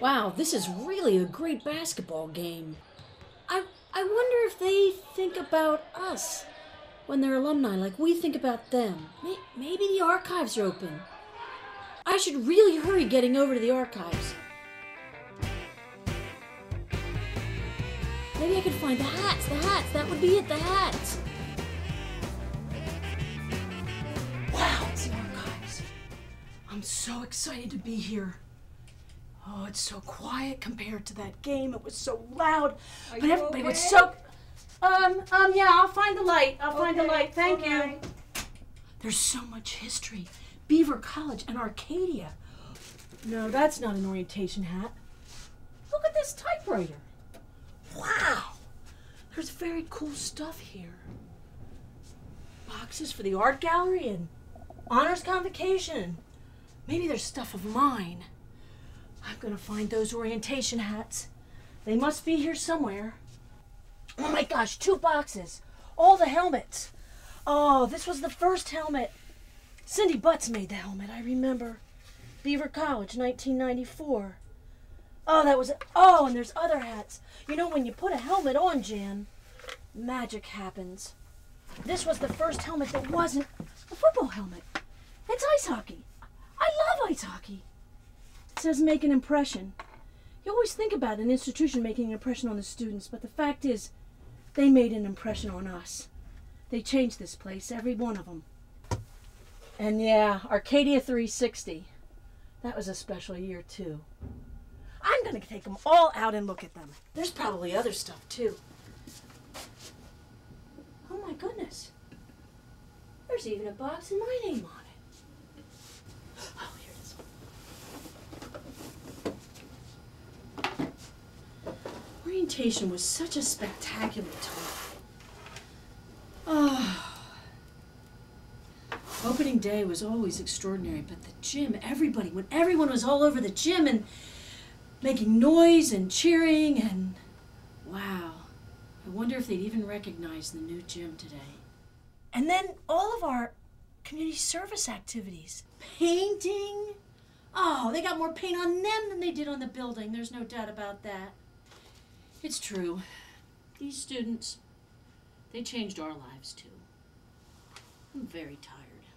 Wow, this is really a great basketball game. I I wonder if they think about us when they're alumni like we think about them. Maybe the archives are open. I should really hurry getting over to the archives. Maybe I could find the hats, the hats. That would be it, the hats. Wow, it's the archives. I'm so excited to be here. Oh, it's so quiet compared to that game. It was so loud. but you everybody was so. Um, um, yeah, I'll find the light. I'll find the light. Thank you. There's so much history. Beaver College and Arcadia. No, that's not an orientation hat. Look at this typewriter. Wow. There's very cool stuff here. Boxes for the art gallery and honors convocation. Maybe there's stuff of mine. I'm gonna find those orientation hats. They must be here somewhere. Oh my gosh, two boxes. All the helmets. Oh, this was the first helmet. Cindy Butts made the helmet, I remember. Beaver College, 1994. Oh, that was. Oh, and there's other hats. You know, when you put a helmet on, Jan, magic happens. This was the first helmet that wasn't a football helmet. It's ice hockey. I love ice hockey. Says make an impression. You always think about an institution making an impression on the students, but the fact is, they made an impression on us. They changed this place, every one of them. And yeah, Arcadia 360. That was a special year, too. I'm going to take them all out and look at them. There's probably other stuff, too. Oh my goodness. There's even a box in my name on it. Oh, here it is. Was such a spectacular time. Oh. Opening day was always extraordinary, but the gym, everybody, when everyone was all over the gym and making noise and cheering and wow. I wonder if they'd even recognize the new gym today. And then all of our community service activities. Painting. Oh, they got more paint on them than they did on the building. There's no doubt about that. It's true. These students, they changed our lives too. I'm very tired.